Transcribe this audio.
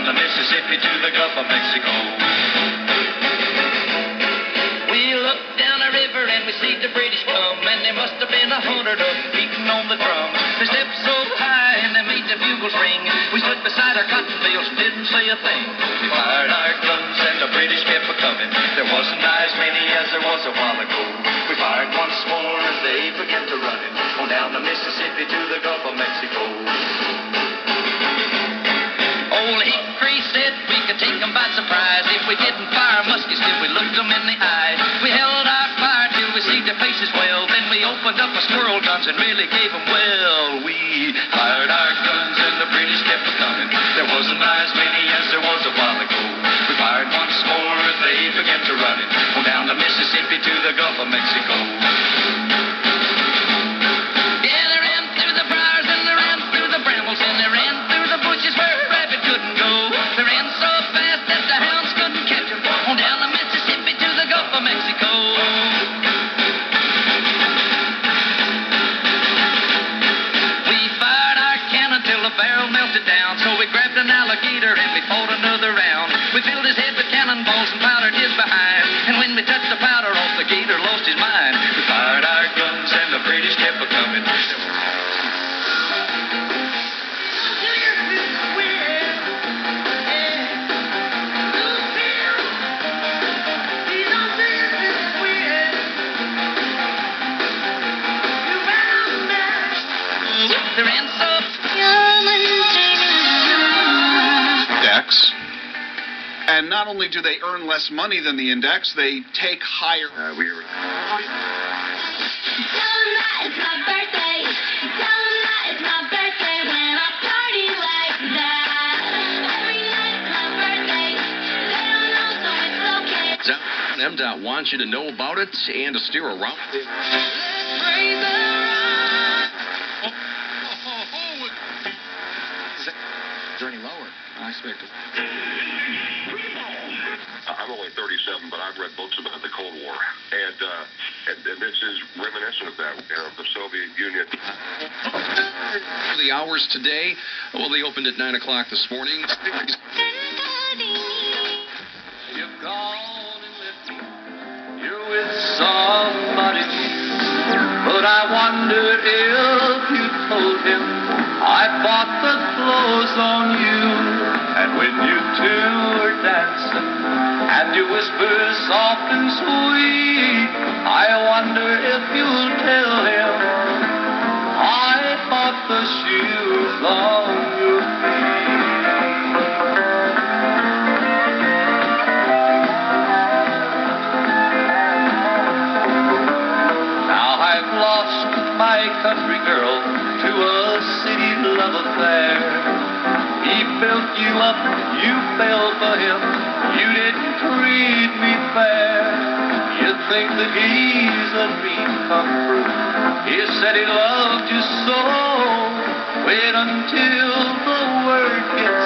down the Mississippi to the Gulf of Mexico. We looked down the river and we see the British come, and there must have been a hundred of them beating on the drum. They stepped so high and they made the bugles ring. We stood beside our cotton bales and didn't say a thing. We fired our guns and the British kept a coming. There wasn't as many as there was a while ago. We fired once more as they began to run it on down the Mississippi to the Gulf didn't fire muskets till we looked 'em in the eye. We held our fire till we see their faces well. Then we opened up our squirrel guns and really gave 'em well. We fired our guns and the British kept coming. There wasn't as many as there was a while ago. We fired once more as they began to run it on down the Mississippi to the Gulf of Mexico. Barrel melted down. So we grabbed an alligator and we fought another round. We filled his head with cannonballs and powdered his behind. And when we touched the powder off, the gator lost his mind. We fired our guns and the British kept a coming. So index. And not only do they earn less money than the index, they take higher. Uh, we were. It's my birthday. Tell 'em that it's my birthday when I party like that. Every night's my birthday. They don't know, so it's okay. MDOT wants you to know about it and to steer around. Only 37, but I've read books about the Cold War, and uh, and, and this is reminiscent of that era of the Soviet Union. The hours today, well, they opened at 9 o'clock this morning. You've gone and left me. You're with somebody. But I wonder if you told him I bought the clothes on you. And when you two were dancing and you whisper soft and sweet, I wonder if you'll tell him I bought the shoes on your feet. Now I've lost my country girl to a city love affair. Built you up, you fell for him. You didn't treat me fair. You think that he's a dream come true. He said he loved you so. Wait until the word gets.